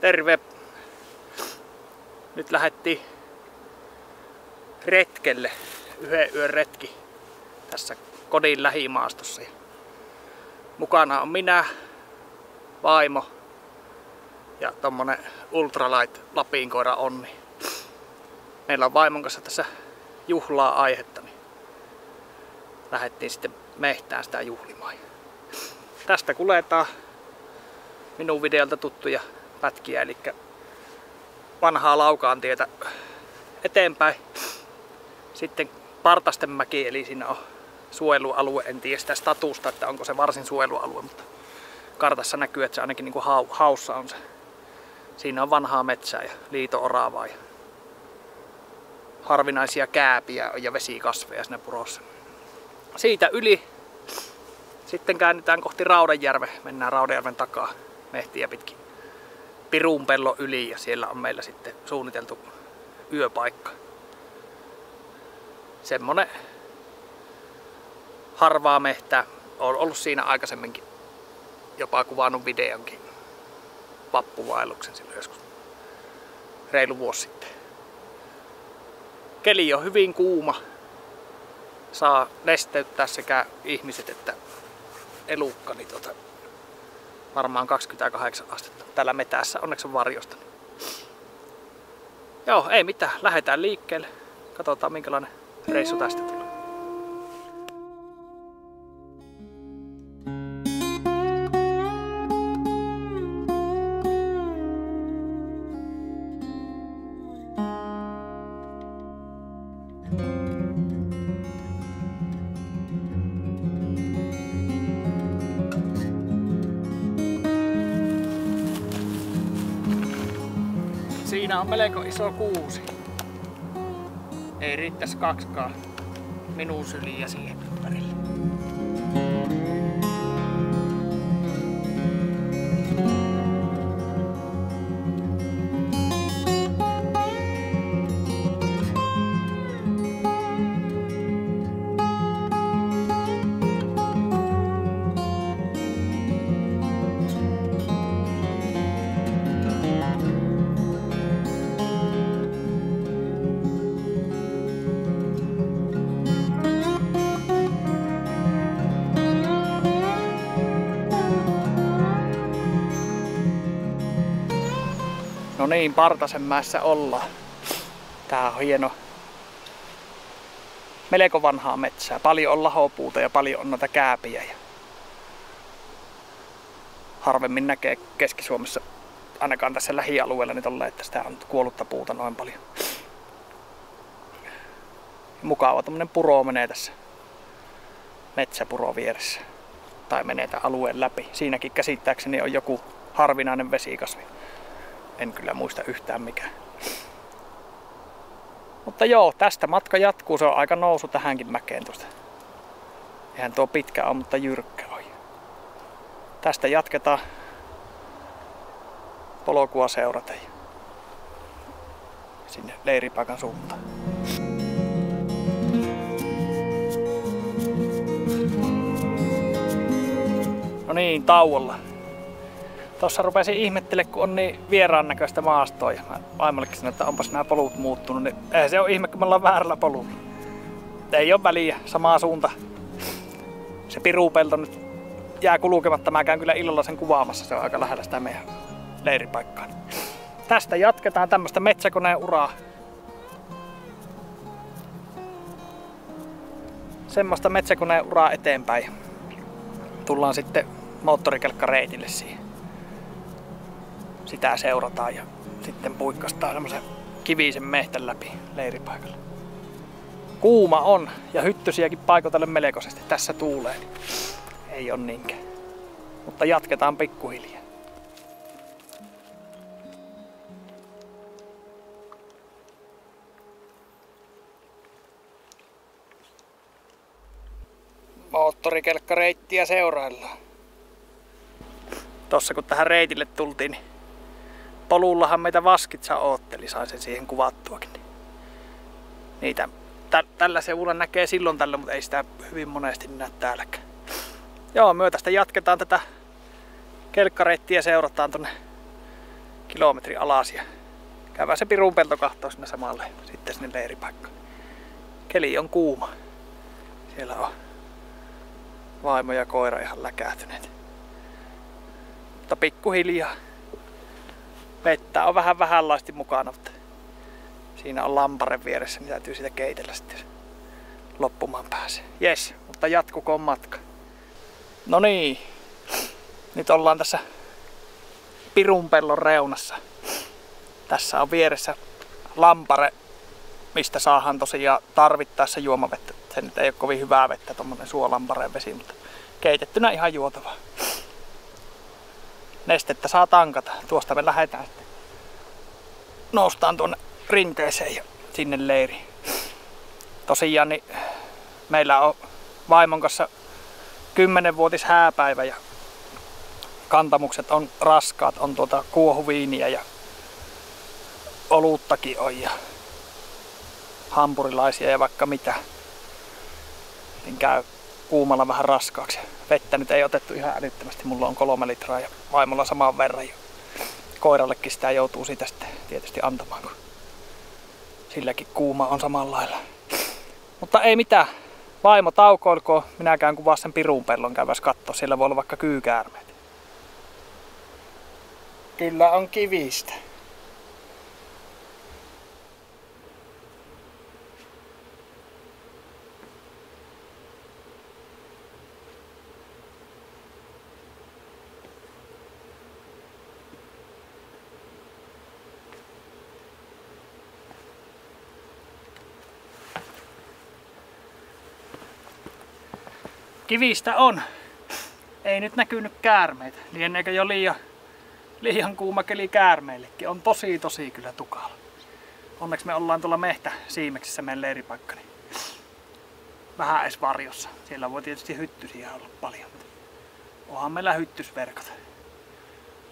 Terve! Nyt lähettiin retkelle, yhden yön retki tässä kodin lähimaastossa. Mukana on minä, vaimo ja tommonen ultralight lapinkoira Onni. Meillä on vaimon kanssa tässä juhlaa aihetta, niin lähdettiin sitten mehtään sitä juhlimaan. Tästä kuletaan minun videolta tuttuja pätkiä, eli vanhaa Laukaan tietä eteenpäin. Sitten Partastenmäki, eli siinä on suojelualue, en tiedä sitä statusta, että onko se varsin suojelualue, mutta kartassa näkyy, että se ainakin niin kuin haussa on se. Siinä on vanhaa metsää ja liito-oravaa ja harvinaisia kääpiä ja vesikasveja siinä purossa. Siitä yli sitten käännytään kohti Raudenjärve, mennään Raudenjärven takaa mehtiä pitkin Pirunpello yli ja siellä on meillä sitten suunniteltu yöpaikka. Semmonen harvaa mehtää. Olen ollut siinä aikaisemminkin jopa kuvannut videonkin vappuvaelluksen silloin joskus reilu vuosi sitten. Keli on hyvin kuuma. Saa nesteyttää sekä ihmiset että elukka, niin tota, varmaan 28 astetta. Täällä metässä onneksi on varjosta. Joo, ei mitään. Lähdetään liikkeelle. Katsotaan minkälainen reissu tästä tulee. Melko iso kuusi. Ei riittäisi kaksikaan minun syliä siihen ympärille. Niin, Partasenmäessä ollaan. Tää on hieno. Melko vanhaa metsää. Paljon on lahopuuta ja paljon on noita kääpiä. Ja harvemmin näkee Keski-Suomessa, ainakaan tässä lähialueella, niin tolle, että sitä on kuollutta puuta noin paljon. Mukava tämmönen puro menee tässä metsäpuro vieressä. Tai menee tämän alueen läpi. Siinäkin käsittääkseni on joku harvinainen vesikasvi. En kyllä muista yhtään mikä. Mutta joo, tästä matka jatkuu. Se on aika nousu tähänkin mäkeen tuosta. Eihän tuo pitkä on, mutta jyrkkä on. Tästä jatketaan polkua seurata sinne leiripaikan suuntaan. No niin, tauolla. Tuossa rupesin ihmettele, kun on niin vieraan näköistä maastoa. Ja vaimollekin sanoin, että onpas nämä polut muuttunut. Niin eihän se ole ihme, kun me ollaan väärällä polulla. Ei ole väliä, samaa suunta. Se pirupelto nyt jää kulkematta. Mä käyn kyllä illalla sen kuvaamassa. Se on aika lähellä sitä meidän leiripaikkaa. Tästä jatketaan tämmöistä metsäkoneen uraa. Semmoista metsäkoneen uraa eteenpäin. Tullaan sitten moottorikelkkareitille siihen sitä seurataan ja sitten puikkastaa semmoisen kivisen mehtän läpi leiripaikalla. Kuuma on ja hyttysiäkin paikotelle melkoisesti. Tässä tuulee, niin ei on niinkään. Mutta jatketaan pikkuhiljaa. Moottorikelkkareittiä seuraillaan. Tossa kun tähän reitille tultiin, niin polullahan meitä vaskitsa ootteli, sai sen siihen kuvattuakin. Niitä tä, tällä seudulla näkee silloin tällä, mutta ei sitä hyvin monesti näe täälläkään. Joo, myö tästä jatketaan tätä kelkkareittiä seurataan tonne kilometri alas ja käydään se pirun pelto kahtoo sinne samalle sitten sinne leiripaikkaan. Keli on kuuma. Siellä on vaimo ja koira ihan läkähtyneet. Mutta pikkuhiljaa. Vettä on vähän vähänlaisesti mukana, mutta siinä on lampare vieressä, niin täytyy sitä keitellä sitten loppumaan pääsee. Jes, mutta jatkukoon matka. No niin, nyt ollaan tässä Pirunpellon reunassa. Tässä on vieressä lampare, mistä saadaan tosiaan tarvittaessa juomavettä. Se nyt ei ole kovin hyvää vettä, tuommoinen suolampareen vesi, mutta keitettynä ihan juotavaa. Nestettä saa tankata. Tuosta me lähdetään sitten. Noustaan tuonne rinteeseen ja sinne leiriin. Tosiaan niin meillä on vaimon kanssa 10-vuotis hääpäivä ja kantamukset on raskaat, on tuota kuohuviiniä ja oluttakin on ja hampurilaisia ja vaikka mitä. Niin käy kuumalla vähän raskaaksi. Vettä nyt ei otettu ihan älyttömästi, mulla on kolme litraa ja vaimolla saman verran. Ja koirallekin sitä joutuu siitä sitten tietysti antamaan, kun silläkin kuuma on samalla lailla. Mutta ei mitään, vaimo taukoilko, minä käyn kuvaa sen pirun pellon käyväs katsoa, siellä voi olla vaikka kyykäärmeet. Kyllä on kivistä. Kivistä on. Ei nyt näkynyt käärmeitä. Lieneekö jo liian, liian kuuma keli käärmeillekin. On tosi tosi kyllä tukala. Onneksi me ollaan tuolla mehtä siimeksissä meidän leiripaikka. Niin vähän edes varjossa. Siellä voi tietysti hyttysiä olla paljon. Onhan meillä hyttysverkot.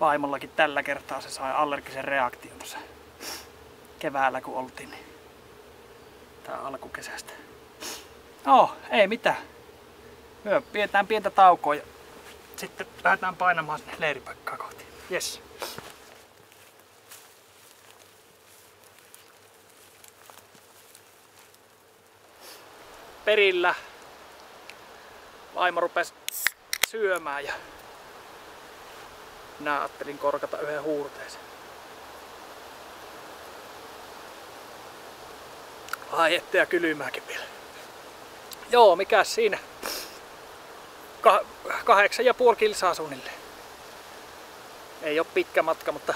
Vaimollakin tällä kertaa se sai allergisen reaktion tuossa keväällä kun oltiin. Niin tää alkukesästä. Oh, ei mitään. Me pidetään pientä taukoa ja sitten lähdetään painamaan sinne leiripaikkaa kohti. Yes. Perillä vaimo rupesi syömään ja minä ajattelin korkata yhden huurteeseen. Ai etteä kylmääkin vielä. Joo, mikä siinä? Ka- kahdeksan ja puoli kilsaa suunnilleen. Ei ole pitkä matka, mutta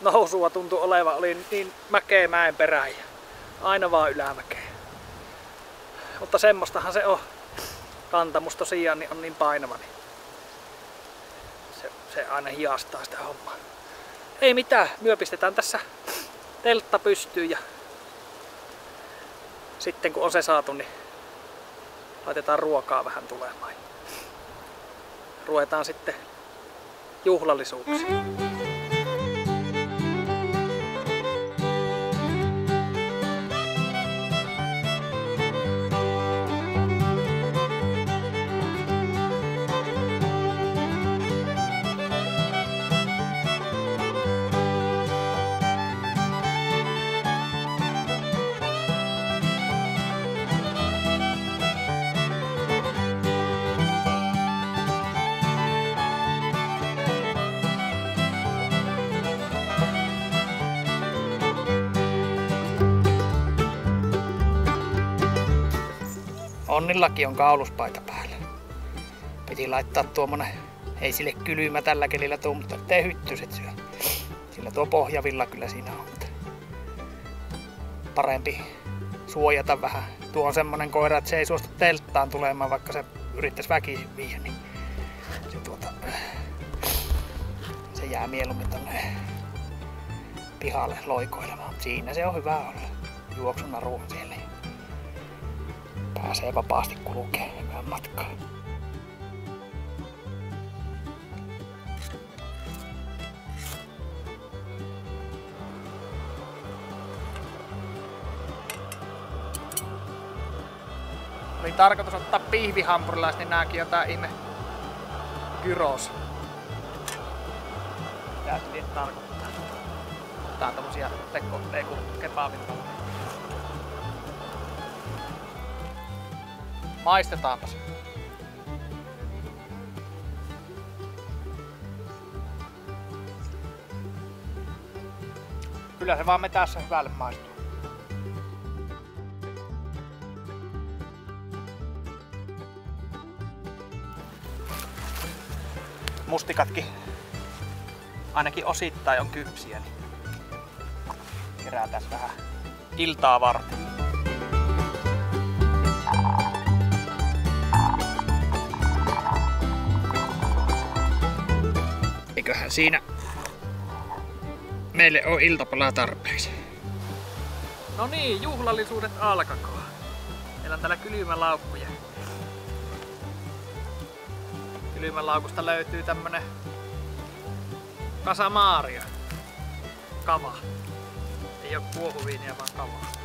nousua tuntui olevan. Oli niin mäkeä mäen perään ja aina vaan ylämäkeä. Mutta semmoistahan se on. Kantamus tosiaan niin on niin painava, niin se, se aina hiastaa sitä hommaa. Ei mitään, myö pistetään tässä teltta pystyyn ja sitten kun on se saatu, niin laitetaan ruokaa vähän tulemaan. Ruvetaan sitten juhlallisuuksiin. Onnillakin on kauluspaita päällä. Piti laittaa tuommoinen, ei sille kylmä tällä kelillä tuu, mutta ettei hyttyset syö. Sillä tuo pohjavilla kyllä siinä on. Parempi suojata vähän. Tuo on semmonen koira, että se ei suostu telttaan tulemaan, vaikka se yrittäisi väki viiä, niin se, tuota, se jää mieluummin tonne pihalle loikoilemaan. Siinä se on hyvä olla. Juoksun naruun siellä pääsee vapaasti kulkemaan matkaa. Oli tarkoitus ottaa pihvihampurilaiset, niin nääkin jotain ihme gyros. Mitä se tarkoittaa. Tää on tommosia tekko, ei kun kebabin Maistetaanpas. Kyllä se vaan metässä hyvälle maistuu. Mustikatkin ainakin osittain on kypsiä, niin kerätään vähän iltaa varten. Siinä meille on iltapalaa tarpeeksi. No niin, juhlallisuudet alkakoon. Meillä on täällä kylmälaukkuja. Kylmälaukusta löytyy tämmönen kasamaaria. Kava. Ei oo kuohuviiniä, vaan kavaa.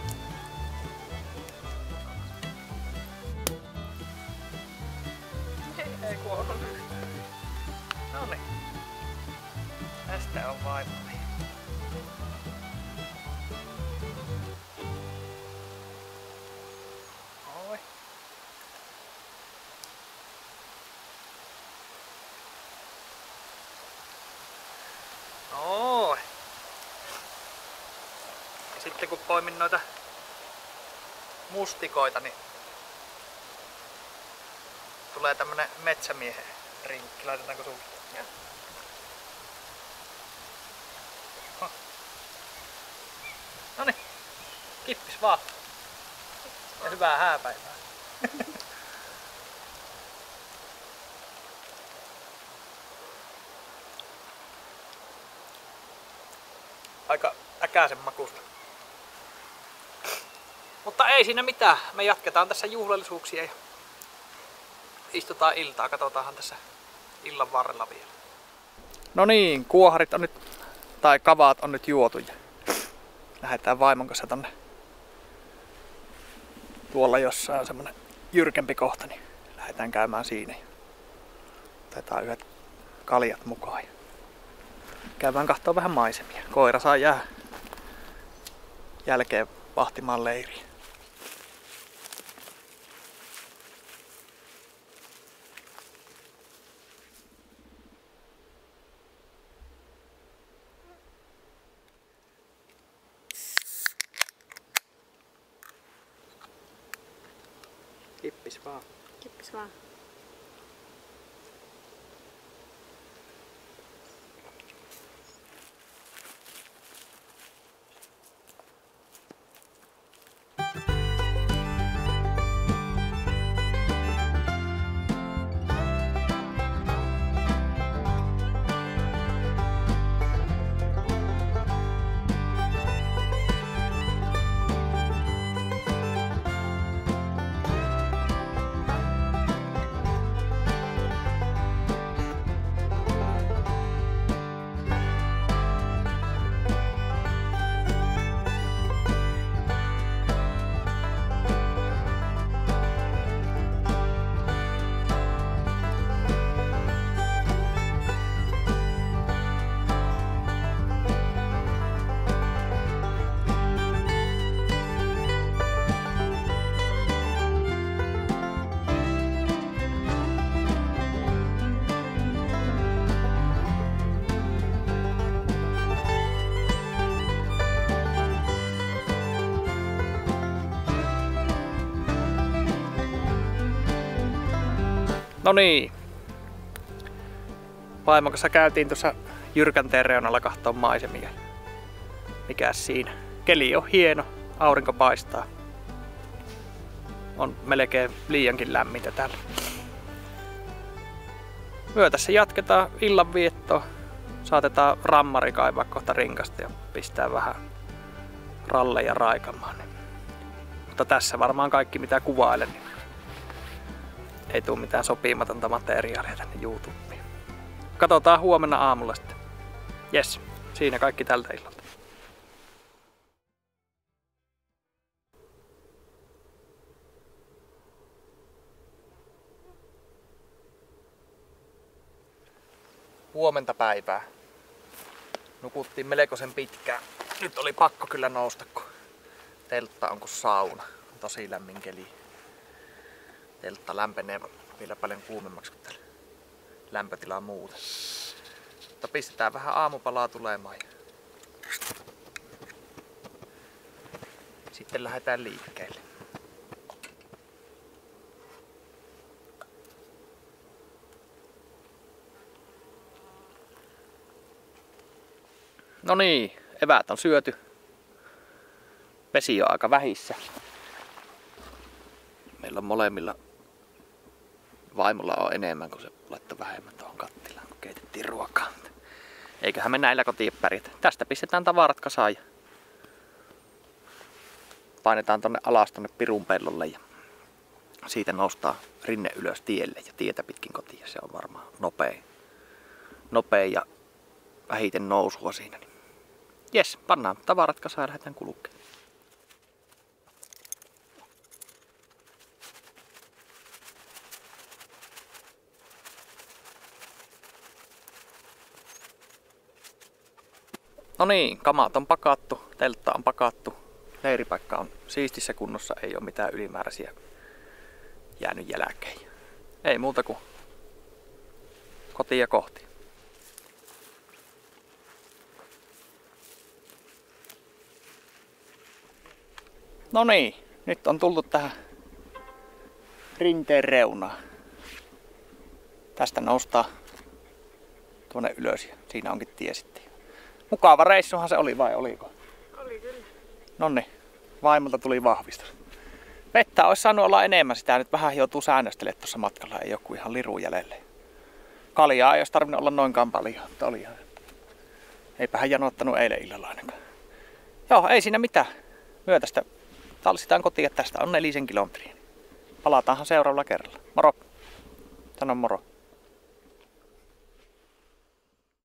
Sitten kun poimin noita mustikoita, niin tulee tämmönen metsämiehen rinkki. Laitetaanko sulle? Joo. No niin, kippis vaan. Ja hyvää hääpäivää. Aika äkäisen makusta. Mutta ei siinä mitään. Me jatketaan tässä juhlallisuuksia ja istutaan iltaa. Katsotaanhan tässä illan varrella vielä. No niin, kuoharit on nyt, tai kavaat on nyt juotu ja lähdetään vaimon kanssa tonne tuolla jossain on semmonen jyrkempi kohta, niin lähdetään käymään siinä. Otetaan yhdet kaljat mukaan käydään katsoa vähän maisemia. Koira saa jää jälkeen vahtimaan leiriä. No niin. Vaimon kanssa käytiin tuossa Jyrkänteen reunalla kahtoon maisemia. Mikäs siinä? Keli on hieno, aurinko paistaa. On melkein liiankin lämmintä täällä. Myö tässä jatketaan illanviettoa. Saatetaan rammari kaivaa kohta rinkasta ja pistää vähän ralleja raikamaan. Mutta tässä varmaan kaikki mitä kuvailen, niin ei tule mitään sopimatonta materiaalia tänne YouTubeen. Katsotaan huomenna aamulla sitten. Yes, siinä kaikki tältä illalta. Huomenta päivää. Nukuttiin melkoisen pitkään. Nyt oli pakko kyllä nousta, kun teltta on kuin sauna. Tosi lämmin keli. Teltta lämpenee vielä paljon kuumemmaksi kuin täällä lämpötila muuten. Mutta pistetään vähän aamupalaa tulemaan. Sitten lähdetään liikkeelle. No niin, eväät on syöty. Vesi on aika vähissä. Meillä on molemmilla vaimolla on enemmän kuin se laittoi vähemmän tuohon kattilaan, kun keitettiin ruokaa. Eiköhän me näillä kotiin pärjätä. Tästä pistetään tavarat kasaan ja painetaan tonne alas tonne pirun pellolle ja siitä noustaa rinne ylös tielle ja tietä pitkin kotiin. Se on varmaan nopea, nopea ja vähiten nousua siinä. Jes, pannaan tavarat kasaan ja lähdetään kulkemaan. No niin, kamat on pakattu, teltta on pakattu, leiripaikka on siistissä kunnossa, ei ole mitään ylimääräisiä jäänyt jälkeen. Ei muuta kuin kotia kohti. No niin, nyt on tultu tähän rinteen reunaan. Tästä noustaa tuonne ylös ja siinä onkin tie sitten. Mukava reissuhan se oli vai oliko? Oli kyllä. Nonni, vaimolta tuli vahvistus. Vettä olisi saanut olla enemmän, sitä nyt vähän joutuu säännöstelemään tuossa matkalla, ei joku ihan liru jäljelle. Kaljaa ei olisi tarvinnut olla noinkaan paljon, mutta oli ihan. Eipähän janottanut eilen illalla ainakaan. Joo, ei siinä mitään. Myö tästä talsitaan kotiin, tästä on nelisen kilometriä. Palataanhan seuraavalla kerralla. Moro. Sano moro.